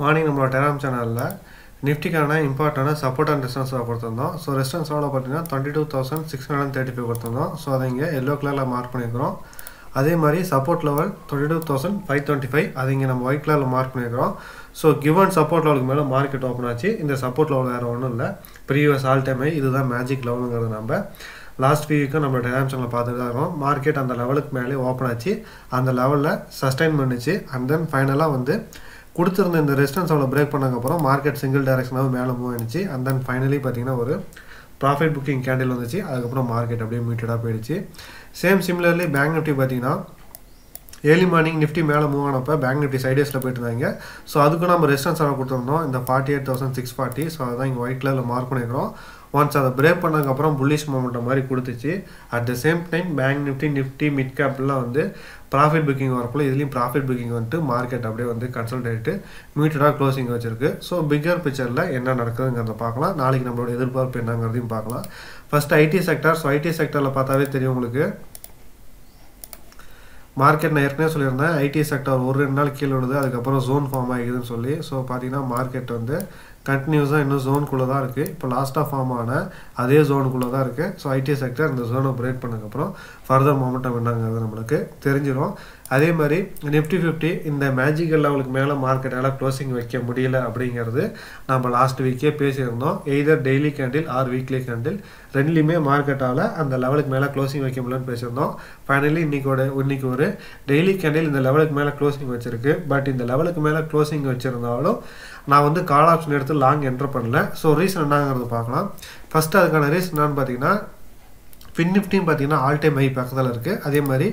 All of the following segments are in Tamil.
மார்னிங் நம்மளோட டெலாம் சேனலில் நிஃப்டிக்கான இம்பார்ட்டான சப்போர்ட் அண்ட் ரெஸ்டன்ஸாக கொடுத்துருந்தோம். ஸோ ரெஸ்டன்ஸ் எவ்வளோ பார்த்தீங்கன்னா twenty two thousand six hundred thirty five கொடுத்துருந்தோம். ஸோ அதை இங்கே எல்லோ கலரில் மார்க் பண்ணியிருக்கிறோம் அதே மாதிரி support level twenty two thousand five twenty five அது இங்கே நம்ம ஒயிட் கலரில் மார்க் பண்ணியிருக்கிறோம் ஸோ கிவன் சப்போர்ட் லெவலுக்கு மேலே மார்க்கெட் ஓப்பன் ஆச்சு. இந்த சப்போர்ட் லெவல் வேறு ஒன்றும் இல்லை. ப்ரீவியஸ் ஆல் டைமே இதுதான் மேஜிக் லெவலுங்கிறது நம்ம லாஸ்ட் வீக்கும் நம்ம டெலாம் சேனல் பார்த்துட்டு தான் இருக்கோம். மார்க்கெட் அந்த லெவலுக்கு மேலே ஓப்பன் ஆச்சு. அந்த லெவலில் சஸ்டைன் பண்ணிச்சு. அண்ட் தென் ஃபைனலாக வந்து கொடுத்துருந்த இந்த ரெசிஸ்டன்ஸ் அவ்வளோ பிரேக் பண்ணக்கப்புறம் மார்க்கெட் சிங்கிள் டைரக்ஷனாக மேலே மூவ் ஆனிச்சு அண்ட் தென் ஃபைனலி பார்த்தீங்கன்னா ஒரு ப்ராஃபிட் புக்கிங் கேண்டில் வந்துச்சு. அதுக்கப்புறம் மார்க்கெட் அப்படியே மீட்டடாக போயிடுச்சு. சேம் சிமிலர்லி பேங்க் நிஃப்டி பார்த்தீங்கன்னா ஏர்லி மார்னிங் நிஃப்டி மேலே மூவ் ஆனப்போ பேங்க் நிஃப்டி சைடேஸில் போயிட்டு இருந்தாங்க. ஸோ அதுக்கு நம்ம ரெசிஸ்டன்ஸ் அளவு கொடுத்துருந்தோம். இந்த forty eight thousand six forty so அதான் இங்கே ஒயிட் கலரில் மார்க் பண்ணிக்கிறோம் ஒன்ஸ் அதை பிரேக் பண்ணதுக்கப்புறம் புல்லிஷ் மூமெண்ட் மாதிரி கொடுத்துச்சு. At the same time bank Nifty Nifty mid கேப்லாம் வந்து ப்ராஃபிட் புக்கிங் வரக்குள்ள இதுலேயும் ப்ராஃபிட் புக்கிங் வந்துட்டு மார்க்கெட் அப்படியே வந்து கன்சல்ட் ஆகிட்டு மீட்டடாக க்ளோசிங் வச்சிருக்கு. ஸோ பிக்கர் பிக்சரில் என்ன நடக்குதுங்கிறத பார்க்கலாம். நாளைக்கு நம்மளோட எதிர்பார்ப்பு என்னங்கிறதையும் பார்க்கலாம். First IT sector so IT செக்டரில் பார்த்தாவே தெரியும் உங்களுக்கு. மார்க்கெட் நான் ஏற்கனவே சொல்லியிருந்தேன். ஐடி செக்டர் ஒரு ரெண்டு நாள் கீழே விடுது அதுக்கப்புறம் ஜோன் ஃபார்ம் ஆகிடுதுன்னு சொல்லி. ஸோ பார்த்தீங்கன்னா மார்க்கெட் வந்து கண்டினியூஸாக இன்னும் ஜோனுக்குள்ளே தான் இருக்குது இப்போ லாஸ்ட்டாக ஃபார்ம் ஆன அதே ஜோனுக்குள்ளே தான் இருக்குது ஸோ ஐடி செக்டர் இந்த ஜோனை பிரேக் பண்ணதுக்கப்புறம் ஃபர்தர் மொமெண்டம் என்னங்கிறது நம்மளுக்கு தெரிஞ்சிடும் அதே மாதிரி நிஃப்டி ஃபிஃப்டி இந்த மேஜிக்கல் லெவலுக்கு மேலே மார்க்கெட்டால் க்ளோசிங் வைக்க முடியல அப்படிங்கிறது நம்ம லாஸ்ட் வீக்கே பேசியிருந்தோம். Either daily candle or weekly candle ரெண்டுலேயுமே மார்க்கெட்டால் அந்த லெவலுக்கு மேலே க்ளோசிங் வைக்க முடியலன்னு பேசியிருந்தோம். ஃபைனலி இன்றைக்கோட இன்றைக்கி ஒரு டெய்லி கேண்டில் இந்த லெவலுக்கு மேலே க்ளோசிங் வச்சிருக்கு. பட் இந்த லெவலுக்கு மேலே க்ளோசிங் வச்சுருந்தாலும் நான் வந்து கால் ஆப்ஷன் எடுத்து லாங் என்ட்ரு பண்ணல. ஸோ ரீசன் என்னங்கிறது பார்க்கலாம். ஃபஸ்ட்டு அதுக்கான ரீசன் என்னன்னு பார்த்தீங்கன்னா ஃபின் நிஃப்டின்னு பார்த்தீங்கன்னா ஆல் டைம் ஹை பக்கத்தில் இருக்குது அதே மாதிரி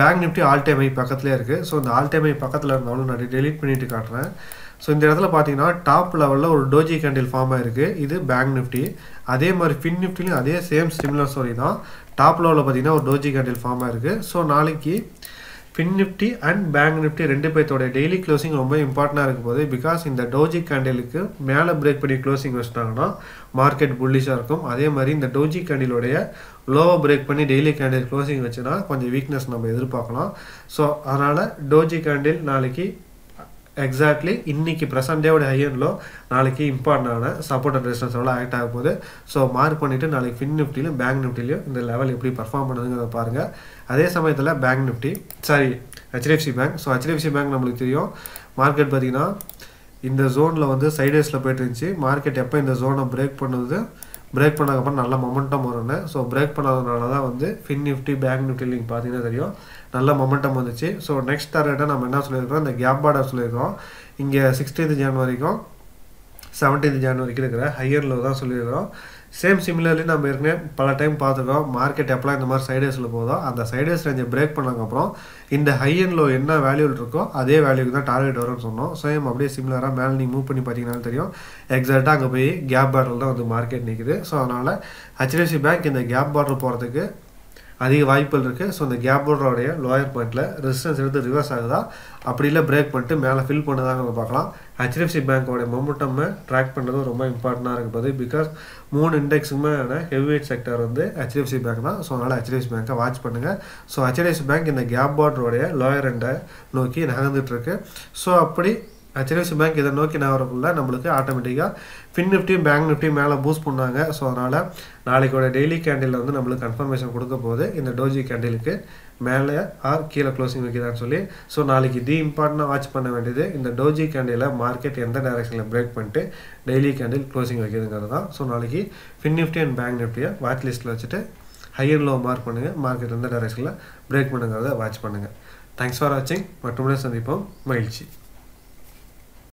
bank Nifty all time high பக்கத்துலேயே இருக்குது ஸோ இந்த ஆல் டைம் ஹை பக்கத்தில் இருந்தாலும் நான் டெலிட் பண்ணிட்டு காட்டுறேன். ஸோ இந்த இடத்துல பார்த்தீங்கன்னா டாப் லெவலில் ஒரு டோஜி கேண்டில் ஃபார்ம் ஆயிருக்கு இது பேங்க் நிஃப்டி அதே மாதிரி ஃபின் நிஃப்டிலையும் அதே சேம் சிமிலர் ஸ்டோரி தான். டாப் லெவலில் பார்த்தீங்கன்னா ஒரு டோஜி கேண்டில் ஃபார்ம் ஆயிருக்கு ஸோ நாளைக்கு fin Nifty and bank Nifty ரெண்டு பேர்த்தோட டெய்லி க்ளோசிங் ரொம்ப இம்பார்ட்டண்டாக இருக்கும் போது பிகாஸ் இந்த டோஜி கேண்டிலுக்கு மேலே பிரேக் பண்ணி க்ளோசிங் வச்சிட்டாங்கன்னா மார்க்கெட் புல்லிஷாக இருக்கும். அதே மாதிரி இந்த டோஜி கேண்டிலோடைய லோவை பிரேக் பண்ணி டெய்லி கேண்டில் க்ளோசிங் வச்சுன்னா கொஞ்சம் வீக்னஸ் நம்ம எதிர்பார்க்கலாம். ஸோ அதனால் டோஜி கேண்டில் நாளைக்கு எக்ஸாக்ட்லி இன்னைக்கு ப்ரெசன்ட் டேவோட ஹையன்லோ நாளைக்கு இம்பார்ட்டண்டான சப்போர்ட் அண்ட் ரெசிஸ்டன்ஸ் எவ்வளோ ஆக்ட் ஆக போகுது. ஸோ மார்க் பண்ணிவிட்டு நாளைக்கு ஃபின் நிஃப்டிலையும் பேங்க் நிஃப்டிலையும் இந்த லெவல் எப்படி பர்ஃபார்ம் பண்ணுதுங்கிறத பாருங்கள் அதே சமயத்தில் bank Nifty sorry HDFC bank so HDFC bank நம்மளுக்கு தெரியும். மார்க்கெட் பார்த்திங்கன்னா இந்த ஜோனில் வந்து சைடேஸில் போயிட்டு இருந்துச்சு. மார்க்கெட் எப்போ இந்த ஜோனை பிரேக் பண்ணுது? பிரேக் பண்ணதுக்கப்புறம் நல்ல மொமெண்டம் வரும்னு ஸோ பிரேக் பண்ணதுனால தான் வந்து ஃபின் நிஃப்டி பேங்க் நிஃப்டி நீங்கள் பார்த்தீங்கன்னா தெரியும். நல்ல மொமெண்டம் வந்துச்சு. ஸோ நெக்ஸ்ட் டார்கெட்டை நம்ம என்ன சொல்லியிருக்கோம்? இந்த கேப் பார்டர் சொல்லியிருக்கோம். இங்கே சிக்ஸ்டீன்த் ஜனவரிக்கும் செவன்டீன்த் ஜான்வரிக்கு இருக்கிற ஹையரில் தான் சொல்லியிருக்கிறோம். சேம் சிமிலர்லி நம்ம ஏற்கனவே பல டைம் பார்த்துருக்கோம் மார்க்கெட் எப்போலாம் இந்த மாதிரி சைடேஸில் போதோ அந்த சைடேஸ் ரேஞ்சை பிரேக் பண்ணதுக்கப்புறம் இந்த ஹை அண்ட் லோ என்ன வேல்யூவில் இருக்கோ அதே வேல்யூக்கு தான் டார்கெட் வரும்னு சொன்னோம். சேம் அப்படியே சிமிலராக மேலே நீங்கள் மூவ் பண்ணி பார்த்தீங்கன்னா தெரியும். எக்ஸாக்டாக அங்கே போய் கேப் பாட்டில் தான் வந்து மார்க்கெட் நிற்குது ஸோ அதனால் ஹெச்டிஎஃப்சி பேங்க் இந்த கேப் பாட்டில் போகிறதுக்கு அதிக வாய்ப்புகள் இருக்குது ஸோ இந்த கேப் பார்டரோடைய லோயர் பாயிண்ட்டில் ரெசிஸ்டன்ஸ் எடுத்து ரிவர்ஸ் ஆகுதா? அப்படி இல்லை பிரேக் பண்ணிட்டு மேலே ஃபில் பண்ணுதாங்கிறத பார்க்கலாம். ஹெச்டிஎஃப்சி பேங்க்கோடைய மொமெட்டம்மை ட்ராக் பண்ணுறது ரொம்ப இம்பார்ட்டண்டாக இருக்குது பிகாஸ் மூணு இண்டெக்ஸுமே ஹெவிவேட் செக்டர் வந்து ஹெச்டிஎஃப்சி பேங்க் தான். ஸோ அதனால் ஹெச்டிஎஃப்சி பேங்க்கை வாட்ச் பண்ணுங்கள் ஸோ ஹெச்டிஎஃப்சி பேங்க் இந்த கேப் பார்டருடைய லோயர் எண்டை நோக்கி நகர்ந்துட்டுருக்கு ஸோ அப்படி ஹெச்டிஎஃப்சி பேங்க் இதை நோக்கி நகரக்குள்ள நம்மளுக்கு ஆட்டோமேட்டிக்காக ஃபின் நிஃப்டியும் பேங்க் நிஃப்டியும் மேலே பூஸ்ட் பண்ணாங்க ஸோ அதனால் நாளைக்கோட டெய்லி கேண்டில் வந்து நம்மளுக்கு கன்ஃபர்மேஷன் கொடுக்க போகுது. இந்த டோஜி கேண்டிலுக்கு மேலே ஆர் கீழே க்ளோசிங் வைக்கிறான்னு சொல்லி. ஸோ நாளைக்கு தி இம்பார்ட்டண்டாக வாட்ச் பண்ண வேண்டியது இந்த டோஜி கேண்டில் மார்க்கெட் எந்த டைரக்ஷனில் பிரேக் பண்ணிட்டு டெய்லி கேண்டில் க்ளோசிங் வைக்கிறதுங்கிறது தான். ஸோ நாளைக்கு ஃபின் நிஃப்டி அண்ட் பேங்க் நிஃப்டியை வாட்ச் லிஸ்ட்டில் வச்சுட்டு ஹையர் லோ மார்க் பண்ணுங்கள் மார்க்கெட் எந்த டைரக்ஷனில் பிரேக் பண்ணுங்கிறத வாட்ச் பண்ணுங்கள் தேங்க்ஸ் ஃபார் வாட்சிங் மற்றும் சந்திப்போம். மகிழ்ச்சி.